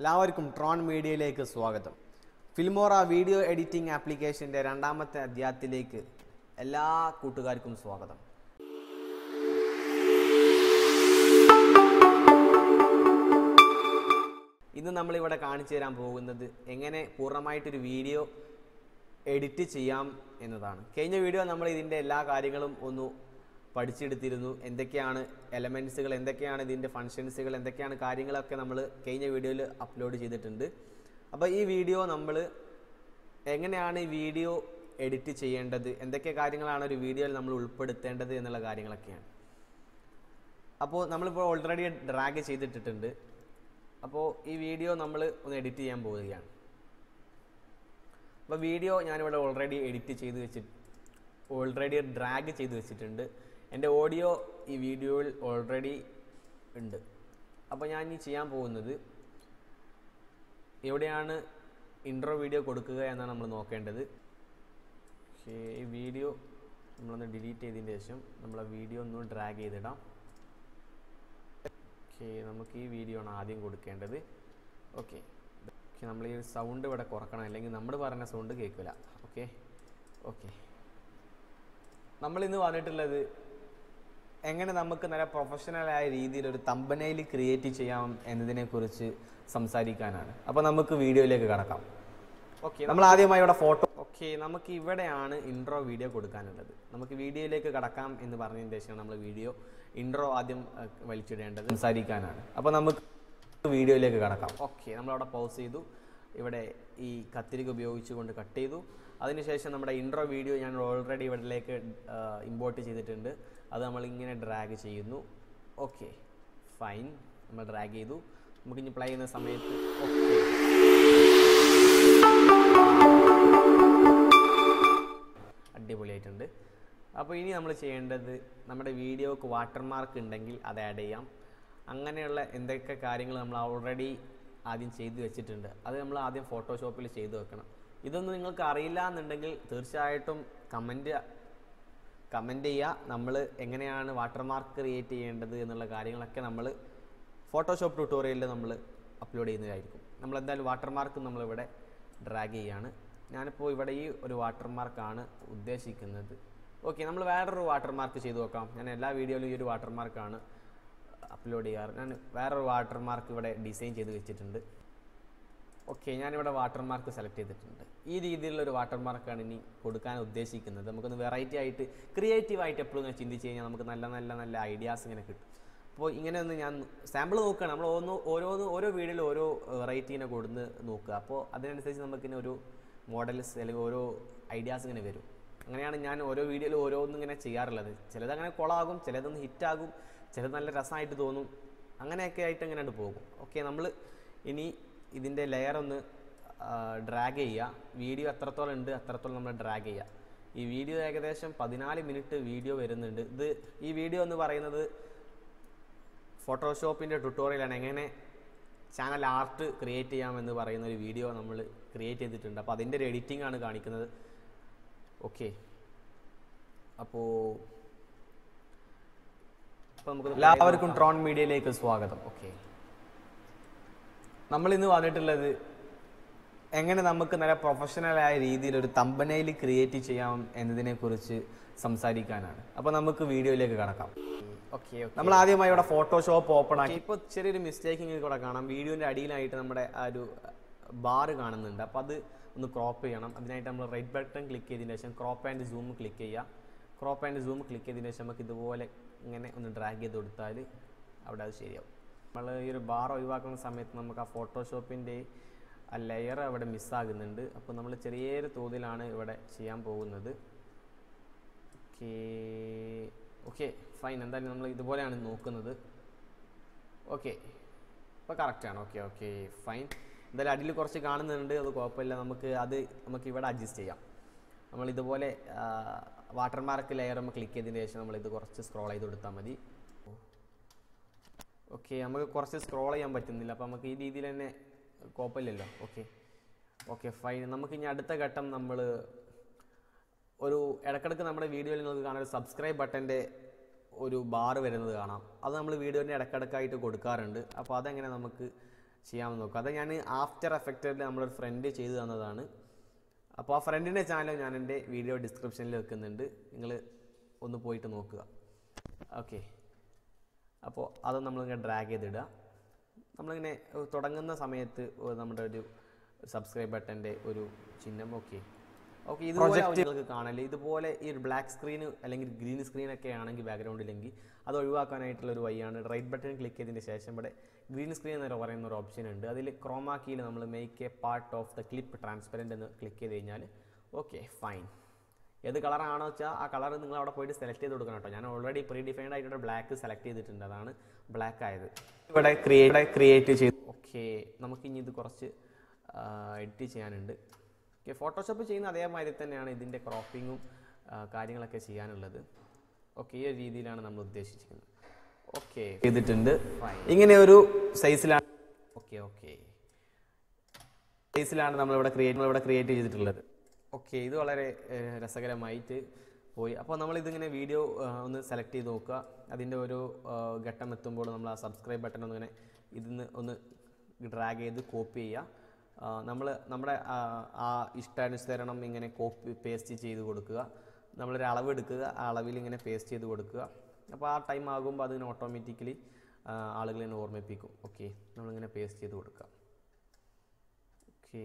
എല്ലാവർക്കും ട്രോൺ മീഡിയയിലേക്ക് സ്വാഗതം. ഫിൽമോറ വീഡിയോ എഡിറ്റിംഗ് ആപ്ലിക്കേഷന്റെ രണ്ടാമത്തെ അധ്യായത്തിലേക്ക് എല്ലാ കൂട്ടുകാർക്കും സ്വാഗതം. ഇന്ന് നമ്മളിവിടെ കാണിച്ചു തരാൻ പോകുന്നത് എങ്ങനെ പൂർണമായിട്ടൊരു വീഡിയോ എഡിറ്റ് ചെയ്യാം എന്നതാണ്. കഴിഞ്ഞ വീഡിയോ നമ്മൾ ഇതിന്റെ എല്ലാ കാര്യങ്ങളും ഒന്ന് പഠിച്ചെടുത്തിരുന്നു. എന്തൊക്കെയാണ് എലമെൻസുകൾ എന്തൊക്കെയാണ് ഇതിന്റെ ഫങ്ഷൻസുകൾ എന്തൊക്കെയാണ് കാര്യങ്ങളൊക്കെ നമ്മൾ കഴിഞ്ഞ വീഡിയോയിൽ അപ്ലോഡ് ചെയ്തിട്ടുണ്ട്. അപ്പോൾ ഈ വീഡിയോ നമ്മൾ എങ്ങനെയാണ് ഈ വീഡിയോ എഡിറ്റ് ചെയ്യേണ്ടത് എന്തൊക്കെ കാര്യങ്ങളാണ് ഒരു വീഡിയോയിൽ നമ്മൾ ഉൾപ്പെടുത്തേണ്ടത് എന്നുള്ള കാര്യങ്ങളൊക്കെയാണ്. അപ്പോൾ നമ്മളിപ്പോൾ ഓൾറെഡി ഡ്രാഗ് ചെയ്തിട്ടിട്ടുണ്ട്. അപ്പോൾ ഈ വീഡിയോ നമ്മൾ ഒന്ന് എഡിറ്റ് ചെയ്യാൻ പോവുകയാണ്. അപ്പോൾ വീഡിയോ ഞാനിവിടെ ഓൾറെഡി എഡിറ്റ് ചെയ്ത് വെച്ചിട്ട് ഓൾറെഡി ഡ്രാഗ് ചെയ്ത് വെച്ചിട്ടുണ്ട്. എന്റെ ഓഡിയോ ഈ വീഡിയോയിൽ ഓൾറെഡി ഉണ്ട്. അപ്പോൾ ഞാൻ ഇനി ചെയ്യാൻ പോകുന്നത് എവിടെയാണ് ഇൻട്രോ വീഡിയോ കൊടുക്കുക എന്നാണ് നമ്മൾ നോക്കേണ്ടത്. പക്ഷേ ഈ വീഡിയോ നമ്മളൊന്ന് ഡിലീറ്റ് ചെയ്തതിന് ശേഷം നമ്മൾ ആ വീഡിയോ ഒന്ന് ഡ്രാഗ് ചെയ്തിടാം. ഓക്കെ നമുക്ക് ഈ വീഡിയോ ആണ് ആദ്യം കൊടുക്കേണ്ടത്. ഓക്കെ ഓക്കെ നമ്മൾ ഈ സൗണ്ട് ഇവിടെ കുറക്കണം. അല്ലെങ്കിൽ നമ്മൾ പറഞ്ഞ സൗണ്ട് കേൾക്കില്ല. Okay okay. നമ്മൾ ഇന്ന് പറഞ്ഞിട്ടുള്ളത് എങ്ങനെ നമുക്ക് നല്ല പ്രൊഫഷണലായ രീതിയിൽ ഒരു തമ്പനയിൽ ക്രിയേറ്റ് ചെയ്യാം എന്നതിനെക്കുറിച്ച് സംസാരിക്കാനാണ്. അപ്പോൾ നമുക്ക് വീഡിയോയിലേക്ക് കടക്കാം. ഓക്കെ നമ്മൾ ആദ്യമായി ഇവിടെ ഫോട്ടോ ഓക്കെ നമുക്ക് ഇവിടെയാണ് ഇൻട്രോ വീഡിയോ കൊടുക്കാനുള്ളത്. നമുക്ക് വീഡിയോയിലേക്ക് കടക്കാം എന്ന് പറഞ്ഞതിന് ശേഷം നമ്മൾ വീഡിയോ ഇൻട്രോ ആദ്യം വലിച്ചിടേണ്ടത്. സംസാരിക്കാനാണ്. അപ്പോൾ നമുക്ക് വീഡിയോയിലേക്ക് കടക്കാം. ഓക്കെ നമ്മളവിടെ പോസ് ചെയ്തു. ഇവിടെ ഈ കത്തിരിക ഉപയോഗിച്ചുകൊണ്ട് കട്ട് ചെയ്തു. അതിനുശേഷം നമ്മുടെ ഇൻട്രോ വീഡിയോ ഞാൻ ഓൾറെഡി ഇവിടേക്ക് ഇമ്പോർട്ട് ചെയ്തിട്ടുണ്ട്. അത് നമ്മൾ ഇങ്ങനെ ഡ്രാഗ് ചെയ്യുന്നു. ഓക്കെ ഫൈൻ നമ്മൾ ഡ്രാഗ് ചെയ്തു. നമുക്ക് ഇനി പ്ലേ ചെയ്യുന്ന സമയത്ത് അടിപൊളിയായിട്ടുണ്ട്. അപ്പോൾ ഇനി നമ്മൾ ചെയ്യേണ്ടത് നമ്മുടെ വീഡിയോക്ക് വാട്ടർമാർക്ക് ഉണ്ടെങ്കിൽ അത് ആഡ് ചെയ്യാം. അങ്ങനെയുള്ള എന്തൊക്കെ കാര്യങ്ങൾ നമ്മൾ ഓൾറെഡി ആദ്യം ചെയ്ത് വെച്ചിട്ടുണ്ട്. അത് നമ്മൾ ആദ്യം ഫോട്ടോഷോപ്പിൽ ചെയ്ത് വെക്കണം. ഇതൊന്നും നിങ്ങൾക്ക് അറിയില്ല എന്നുണ്ടെങ്കിൽ തീർച്ചയായിട്ടും കമന്റ് കമന്റ് ചെയ്യുക. നമ്മൾ എങ്ങനെയാണ് വാട്ടർമാർക്ക് ക്രിയേറ്റ് ചെയ്യേണ്ടത് എന്നുള്ള കാര്യങ്ങളൊക്കെ നമ്മൾ ഫോട്ടോഷോപ്പ് ട്യൂട്ടോറിയലിൽ നമ്മൾ അപ്ലോഡ് ചെയ്യുന്നതായിരിക്കും. നമ്മൾ എന്തായാലും വാട്ടർമാർക്ക് നമ്മളിവിടെ ഡ്രാഗ് ചെയ്യാണ്. ഞാനിപ്പോൾ ഇവിടെ ഈ ഒരു വാട്ടർമാർക്കാണ് ഉദ്ദേശിക്കുന്നത്. ഓക്കെ നമ്മൾ വേറൊരു വാട്ടർമാർക്ക് ചെയ്തു നോക്കാം ഞാൻ എല്ലാ വീഡിയോയിലും ഈ ഒരു വാട്ടർമാർക്കാണ് അപ്ലോഡ് ചെയ്യാറ്. ഞാൻ വേറൊരു വാട്ടർമാർക്ക് ഇവിടെ ഡിസൈൻ ചെയ്ത് വെച്ചിട്ടുണ്ട്. ഓക്കെ ഞാനിവിടെ വാട്ടർമാർക്ക് സെലക്ട് ചെയ്തിട്ടുണ്ട്. ഈ രീതിയിലുള്ള ഒരു വാട്ടർമാർക്കാണ് ഇനി കൊടുക്കാൻ ഉദ്ദേശിക്കുന്നത്. നമുക്കൊന്ന് വെറൈറ്റി ആയിട്ട് ക്രിയേറ്റീവ് ആയിട്ട് എപ്പോഴും ഇങ്ങനെ ചിന്തിച്ച് കഴിഞ്ഞാൽ നമുക്ക് നല്ല നല്ല നല്ല ഐഡിയാസ് ഇങ്ങനെ കിട്ടും. അപ്പോൾ ഇങ്ങനെ ഒന്ന് ഞാൻ സാമ്പിൾ നോക്കുകയാണ്. നമ്മൾ ഓരോ ഓരോന്ന് ഓരോ വീഡിയോയിൽ ഓരോ വെറൈറ്റി ഇങ്ങനെ കൊടുന്ന് നോക്കുക. അപ്പോൾ അതിനനുസരിച്ച് നമുക്കിങ്ങനെ ഒരു മോഡൽസ് അല്ലെങ്കിൽ ഓരോ ഐഡിയാസ് ഇങ്ങനെ വരും. അങ്ങനെയാണ് ഞാൻ ഓരോ വീഡിയോയിലും ഓരോന്നും ഇങ്ങനെ ചെയ്യാറുള്ളത്. ചിലത് അങ്ങനെ കൊളാകും ചിലതൊന്ന് ഹിറ്റാകും ചിലത് നല്ല രസമായിട്ട് തോന്നും. അങ്ങനെയൊക്കെ ആയിട്ട് എങ്ങനെയാണ് പോകും. ഓക്കെ നമ്മൾ ഇനി ഇതിന്റെ ലെയർ ഒന്ന് ഡ്രാഗ് ചെയ്യുക. വീഡിയോ എത്രത്തോളം ഉണ്ട് അത്രത്തോളം നമ്മൾ ഡ്രാഗ് ചെയ്യുക. ഈ വീഡിയോ ഏകദേശം പതിനാല് മിനിറ്റ് വീഡിയോ വരുന്നുണ്ട്. ഇത് ഈ വീഡിയോ എന്ന് പറയുന്നത് ഫോട്ടോഷോപ്പിന്റെ ട്യൂട്ടോറിയലാണ് എങ്ങനെ ചാനൽ ആർട്ട് ക്രിയേറ്റ് ചെയ്യാമെന്ന് പറയുന്ന ഒരു വീഡിയോ നമ്മൾ ക്രിയേറ്റ് ചെയ്തിട്ടുണ്ട്. അപ്പോൾ അതിന്റെ ഒരു എഡിറ്റിംഗ് ആണ് കാണിക്കുന്നത്. ഓക്കെ അപ്പോൾ എല്ലാവർക്കും ട്രോൺ മീഡിയയിലേക്ക് സ്വാഗതം. ഓക്കെ നമ്മൾ ഇന്ന് വന്നിട്ടുള്ളത് എങ്ങനെ നമുക്ക് നല്ല പ്രൊഫഷണലായ രീതിയിൽ ഒരു തമ്പനയിൽ ക്രിയേറ്റ് ചെയ്യാം എന്നതിനെ കുറിച്ച് സംസാരിക്കാനാണ്. അപ്പോൾ നമുക്ക് വീഡിയോയിലേക്ക് കടക്കാം. ഓക്കെ നമ്മൾ ആദ്യമായി ഇവിടെ ഫോട്ടോഷോപ്പ് ഓപ്പൺ ആക്കി. ഇപ്പോൾ ചെറിയൊരു മിസ്റ്റേക്കിങ് കൂടെ കാണാം. വീഡിയോന്റെ അടിയിലായിട്ട് നമ്മുടെ ആ ഒരു ബാർ കാണുന്നുണ്ട്. അപ്പോൾ അത് ഒന്ന് ക്രോപ്പ് ചെയ്യണം. അതിനായിട്ട് നമ്മൾ റൈറ്റ് ബട്ടൺ ക്ലിക്ക് ചെയ്തതിന് ശേഷം ക്രോപ്പ് ആൻഡ് സൂം ക്ലിക്ക് ചെയ്യുക. ക്രോപ്പ് ആൻഡ് സൂം ക്ലിക്ക് ചെയ്തതിന് ശേഷം നമുക്ക് ഇതുപോലെ ഇങ്ങനെ ഒന്ന് ഡ്രാഗ് ചെയ്ത് കൊടുത്താൽ അവിടെ അത് ശരിയാവും. നമ്മൾ ഈ ഒരു ബാർ ഒഴിവാക്കുന്ന സമയത്ത് നമുക്ക് ആ ഫോട്ടോഷോപ്പിന്റെ ആ ലെയർ അവിടെ മിസ്സാകുന്നുണ്ട് അപ്പോൾ നമ്മൾ ചെറിയൊരു തോതിലാണ് ഇവിടെ ചെയ്യാൻ പോകുന്നത്. ഓക്കേ ഓക്കെ ഫൈൻ എന്തായാലും നമ്മൾ ഇതുപോലെയാണ് നോക്കുന്നത്. ഓക്കെ ഇപ്പോൾ കറക്റ്റാണ് ഓക്കെ ഓക്കെ ഫൈൻ എന്തായാലും അടിയിൽ കുറച്ച് കാണുന്നുണ്ട്. അത് കുഴപ്പമില്ല. നമുക്ക് അത് നമുക്ക് ഇവിടെ അഡ്ജസ്റ്റ് ചെയ്യാം. നമ്മൾ ഇതുപോലെ വാട്ടർമാർക്ക് ലെയർ നമ്മൾ ക്ലിക്ക് ചെയ്തതിന് ശേഷം നമ്മൾ ഇത് കുറച്ച് സ്ക്രോൾ ചെയ്ത് കൊടുത്താൽ മതി. ഓക്കെ നമുക്ക് കുറച്ച് സ്ക്രോൾ ചെയ്യാൻ പറ്റുന്നില്ല. അപ്പോൾ നമുക്ക് ഈ രീതിയിൽ തന്നെ കുഴപ്പമില്ലല്ലോ ഓക്കെ ഓക്കെ ഫൈൻ നമുക്ക് ഇനി അടുത്ത ഘട്ടം നമ്മൾ ഒരു ഇടക്കിടക്ക് നമ്മുടെ വീഡിയോയിൽ നിങ്ങൾക്ക് കാണാൻ ഒരു സബ്സ്ക്രൈബ് ബട്ടന്റെ ഒരു ബാർ വരുന്നത് കാണാം. അത് നമ്മൾ വീഡിയോന്റെ ഇടക്കിടക്കായിട്ട് കൊടുക്കാറുണ്ട്. അപ്പോൾ അതെങ്ങനെ നമുക്ക് ചെയ്യാമെന്ന് നോക്കാം. അത് ഞാൻ ആഫ്റ്റർ എഫക്റ്റഡിൽ നമ്മളൊരു ഫ്രണ്ട് ചെയ്തു തന്നതാണ്. അപ്പോൾ ആ ഫ്രണ്ടിന്റെ ചാനൽ ഞാൻ എന്റെ വീഡിയോ ഡിസ്ക്രിപ്ഷനിൽ വെക്കുന്നുണ്ട്. നിങ്ങൾ ഒന്ന് പോയിട്ട് നോക്കുക. ഓക്കെ അപ്പോൾ അത് നമ്മളിങ്ങനെ ഡ്രാഗ് ചെയ്തിടുക. നമ്മളിങ്ങനെ തുടങ്ങുന്ന സമയത്ത് നമ്മുടെ ഒരു സബ്സ്ക്രൈബ് ബട്ടന്റെ ഒരു ചിഹ്നം ഓക്കെ ഓക്കെ ഇതുപോലെ നിങ്ങൾക്ക് കാണല്ലേ? ഇതുപോലെ ഈ ഒരു ബ്ലാക്ക് സ്ക്രീൻ അല്ലെങ്കിൽ ഗ്രീൻ സ്ക്രീൻ ഒക്കെ ആണെങ്കിൽ ബാക്ക്ഗ്രൗണ്ടിലെങ്കിൽ അത് ഒഴിവാക്കാനായിട്ടുള്ള ഒരു വഴിയാണ്. റൈറ്റ് ബട്ടൺ ക്ലിക്ക് ചെയ്തതിന് ശേഷം ഇവിടെ ഗ്രീൻ സ്ക്രീൻ എന്ന് പറയുന്ന ഒരു ഓപ്ഷൻ ഉണ്ട്. അതിൽ ക്രോമാ കീയിൽ നമ്മൾ make a part of the clip transparent എന്ന് ക്ലിക്ക് ചെയ്ത് കഴിഞ്ഞാൽ ഓക്കെ ഫൈൻ ഏത് കളറാണോ വെച്ചാൽ ആ കളർ നിങ്ങൾ അവിടെ പോയിട്ട് സെലക്ട് ചെയ്ത് കൊടുക്കണം കേട്ടോ. ഞാൻ ഓൾറെഡി പ്രീ ഡിഫൈൻഡ് ആയിട്ട് ബ്ലാക്ക് സെലക്ട് ചെയ്തിട്ടുണ്ട്. അതാണ് ബ്ലാക്ക് ആയത്. ഇവിടെ ക്രിയേറ്റ് ക്രിയേറ്റ് ചെയ്ത്. ഓക്കെ നമുക്ക് ഇനി ഇത് കുറച്ച് എഡിറ്റ് ചെയ്യാനുണ്ട്. ഓക്കെ ഫോട്ടോഷോപ്പ് ചെയ്യുന്ന അതേമാതിരി തന്നെയാണ് ഇതിന്റെ ക്രോപ്പിങ്ങും കാര്യങ്ങളൊക്കെ ചെയ്യാനുള്ളത്. ഓക്കെ ഈ ഒരു രീതിയിലാണ് നമ്മൾ ഉദ്ദേശിച്ചിരിക്കുന്നത്. ഓക്കെ ചെയ്തിട്ടുണ്ട്. ഇങ്ങനെ ഒരു സൈസിലാണ് ഓക്കെ ഓക്കെ സൈസിലാണ് നമ്മളിവിടെ ക്രിയേറ്റ് ഇവിടെ ക്രിയേറ്റ് ചെയ്തിട്ടുള്ളത്. ഓക്കെ ഇത് വളരെ രസകരമായിട്ട് പോയി. അപ്പോൾ നമ്മളിതിങ്ങനെ വീഡിയോ ഒന്ന് സെലക്ട് ചെയ്ത് നോക്കുക. അതിന്റെ ഒരു ഘട്ടം എത്തുമ്പോൾ നമ്മൾ ആ സബ്സ്ക്രൈബ് ബട്ടൺ ഒന്നിങ്ങനെ ഇതിന്ന് ഒന്ന് ഡ്രാഗ് ചെയ്ത് കോപ്പി ചെയ്യുക. നമ്മൾ നമ്മുടെ ആ, ഇഷ്ടാനുസരണം ഇങ്ങനെ കോപ്പി പേസ്റ്റ് ചെയ്ത് കൊടുക്കുക. നമ്മളൊരു അളവ് എടുക്കുക ആ അളവിൽ ഇങ്ങനെ പേസ്റ്റ് ചെയ്ത് കൊടുക്കുക. അപ്പോൾ ആ ടൈം ആകുമ്പോൾ അതിങ്ങനെ ഓട്ടോമാറ്റിക്കലി ആളുകളെ ഓർമ്മിപ്പിക്കും. ഓക്കെ നമ്മളിങ്ങനെ പേസ്റ്റ് ചെയ്ത് കൊടുക്കുക. ഓക്കെ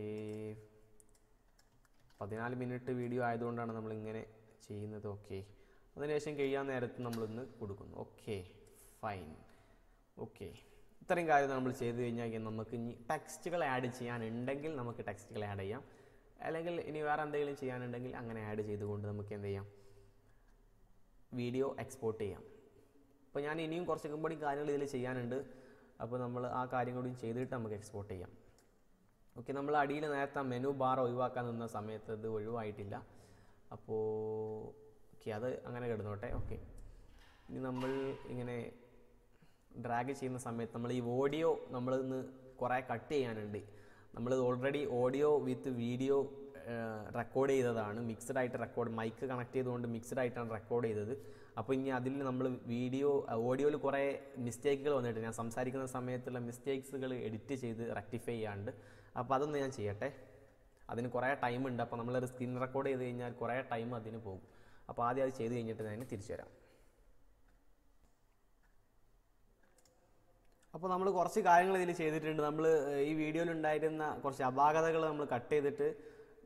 പതിനാല് മിനിറ്റ് വീഡിയോ ആയതുകൊണ്ടാണ് നമ്മളിങ്ങനെ ചെയ്യുന്നത്. ഓക്കെ അതിനുശേഷം കഴിയാൻ നേരത്ത് നമ്മളിന്ന് കൊടുക്കുന്നു. ഓക്കെ ഫൈൻ ഓക്കെ ഇത്രയും കാര്യം നമ്മൾ ചെയ്ത് കഴിഞ്ഞാൽ നമുക്ക് ഇനി ടെക്സ്റ്റുകൾ ആഡ് ചെയ്യാനുണ്ടെങ്കിൽ നമുക്ക് ടെക്സ്റ്റുകൾ ആഡ് ചെയ്യാം. അല്ലെങ്കിൽ ഇനി വേറെ എന്തെങ്കിലും ചെയ്യാനുണ്ടെങ്കിൽ അങ്ങനെ ആഡ് ചെയ്തുകൊണ്ട് നമുക്ക് എന്ത് ചെയ്യാം? വീഡിയോ എക്സ്പോർട്ട് ചെയ്യാം. അപ്പോൾ ഞാൻ ഇനിയും കുറച്ച് കൂടി കാര്യങ്ങൾ ഇതിൽ ചെയ്യാനുണ്ട്. അപ്പോൾ നമ്മൾ ആ കാര്യം കൂടി ചെയ്തിട്ട് നമുക്ക് എക്സ്പോർട്ട് ചെയ്യാം. ഓക്കെ നമ്മൾ അടിയിൽ നേരത്തെ മെനു ബാർ ഒഴിവാക്കാൻ നിന്ന സമയത്ത് ഇത് ഒഴിവായിട്ടില്ല. അപ്പോൾ ഓക്കെ അത് അങ്ങനെ കിടന്നോട്ടെ. ഓക്കെ ഇനി നമ്മൾ ഇങ്ങനെ ഡ്രാഗ് ചെയ്യുന്ന സമയത്ത് നമ്മൾ ഈ ഓഡിയോ നമ്മൾ ഇന്ന് കുറേ കട്ട് ചെയ്യാനുണ്ട്. നമ്മൾ already audio with video record ചെയ്തതാണ്. മിക്സഡ് ആയിട്ട് റെക്കോർഡ് മൈക്ക് കണക്ട് ചെയ്തുകൊണ്ട് മിക്സഡ് ആയിട്ടാണ് റെക്കോർഡ് ചെയ്തത്. അപ്പോൾ ഇനി അതിൽ നമ്മൾ വീഡിയോ ഓഡിയോയിൽ കുറേ മിസ്റ്റേക്കുകൾ വന്നിട്ട് ഞാൻ സംസാരിക്കുന്ന സമയത്തുള്ള മിസ്റ്റേക്സുകൾ എഡിറ്റ് ചെയ്ത് റെക്ടിഫൈ ചെയ്യാണ്ട്. അപ്പോൾ അതൊന്ന് ഞാൻ ചെയ്യട്ടെ. അതിന് കുറേ ടൈം ഉണ്ട്. അപ്പോൾ നമ്മളൊരു സ്ക്രീൻ റെക്കോർഡ് ചെയ്ത് കഴിഞ്ഞാൽ കുറേ ടൈം അതിന് പോകും. അപ്പോൾ ആദ്യം അത് ചെയ്ത് കഴിഞ്ഞിട്ട് ഞാൻ തിരിച്ചു വരാം. അപ്പോൾ നമ്മൾ കുറച്ച് കാര്യങ്ങൾ ഇതിൽ ചെയ്തിട്ടുണ്ട്. നമ്മൾ ഈ വീഡിയോയിൽ ഉണ്ടായിരുന്ന കുറച്ച് അപാകതകൾ നമ്മൾ കട്ട് ചെയ്തിട്ട്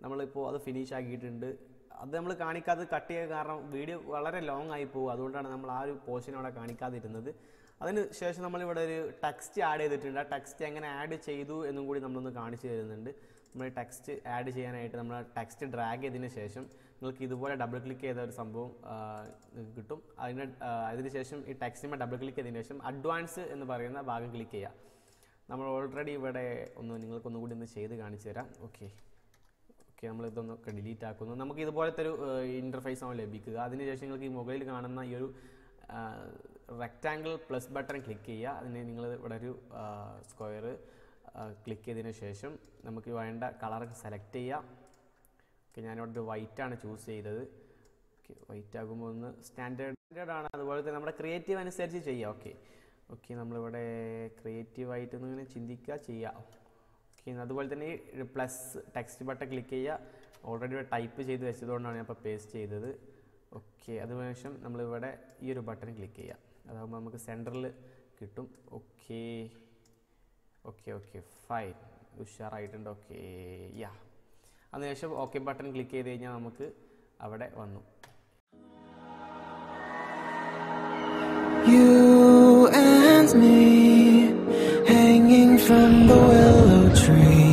നമ്മളിപ്പോൾ അത് ഫിനിഷ് ആക്കിയിട്ടുണ്ട്. അത് നമ്മൾ കാണിക്കാതെ കട്ട് ചെയ്യാൻ കാരണം വീഡിയോ വളരെ ലോങ് ആയി പോകും. അതുകൊണ്ടാണ് നമ്മൾ ആ ഒരു പോർഷൻ അവിടെ കാണിക്കാതിരുന്നത്. അതിന് ശേഷം നമ്മളിവിടെ ഒരു ടെക്സ്റ്റ് ആഡ് ചെയ്തിട്ടുണ്ട്. ആ ടെക്സ്റ്റ് എങ്ങനെ ആഡ് ചെയ്തു എന്നും കൂടി നമ്മളൊന്ന് കാണിച്ചു തരുന്നുണ്ട്. നമ്മൾ ടെക്സ്റ്റ് ആഡ് ചെയ്യാനായിട്ട് നമ്മൾ ടെക്സ്റ്റ് ഡ്രാഗ് ചെയ്തതിന് ശേഷം നിങ്ങൾക്ക് ഇതുപോലെ ഡബിൾ ക്ലിക്ക് ചെയ്ത ഒരു സംഭവം കിട്ടും. അതിന് അതിനുശേഷം ശേഷം ഈ ടെക്സ്റ്റിന് ഡബിൾ ക്ലിക്ക് ചെയ്തതിന് ശേഷം അഡ്വാൻസ് എന്ന് പറയുന്ന ഭാഗം ക്ലിക്ക് ചെയ്യുക. നമ്മൾ ഓൾറെഡി ഇവിടെ ഒന്ന് നിങ്ങൾക്കൊന്നും കൂടി ഒന്ന് ചെയ്ത് കാണിച്ചു തരാം. ഓക്കെ ഓക്കെ നമ്മൾ ഇതൊന്നൊക്കെ ഡിലീറ്റ് ആക്കുന്നു. നമുക്ക് ഇതുപോലത്തെ ഒരു ഇന്റർഫേസ് ആണ് ലഭിക്കുക. അതിനുശേഷം നിങ്ങൾക്ക് ഈ മൊബൈലിൽ കാണുന്ന ഈ ഒരു റെക്റ്റാങ്കിൾ പ്ലസ് ബട്ടൺ ക്ലിക്ക് ചെയ്യുക. അതിന് നിങ്ങൾ ഇവിടെ ഒരു സ്ക്വയർ ക്ലിക്ക് ചെയ്തതിന് ശേഷം നമുക്ക് വേണ്ട കളർ സെലക്ട് ചെയ്യാം ഓക്കെ ഞാനിവിടെ ആണ് ചൂസ് ചെയ്തത്. ഓക്കെ വൈറ്റ് ആകുമ്പോൾ ഒന്ന് സ്റ്റാൻഡേർഡ് സ്റ്റാൻഡേർഡ് ആണ്. അതുപോലെ തന്നെ നമ്മുടെ ക്രിയേറ്റീവ് അനുസരിച്ച് ചെയ്യാം ഓക്കെ ഓക്കെ നമ്മളിവിടെ ക്രിയേറ്റീവായിട്ട് ഇങ്ങനെ ചിന്തിക്കുക ചെയ്യുക. ഓക്കെ അതുപോലെ തന്നെ ഈ പ്ലസ് ടെക്സ്റ്റ് ബട്ടൺ ക്ലിക്ക് ചെയ്യുക. ഓൾറെഡി ടൈപ്പ് ചെയ്ത് വെച്ചതുകൊണ്ടാണ് ഞാൻ ഇപ്പോൾ പേസ്റ്റ് ചെയ്തത്. ഓക്കെ അതിനുശേഷം നമ്മളിവിടെ ഈ ഒരു ബട്ടൺ ക്ലിക്ക് ചെയ്യുക. അതാകുമ്പോൾ നമുക്ക് സെന്ററിൽ കിട്ടും. ഓക്കെ ഓക്കെ ഓക്കെ ഫൈൻ ഉഷാറായിട്ടുണ്ട്. ഓക്കെ യാ അതിനുശേഷം ഓക്കെ ബട്ടൺ ക്ലിക്ക് ചെയ്ത് കഴിഞ്ഞാൽ നമുക്ക് അവിടെ വന്നു. You and me, hanging from the willow tree,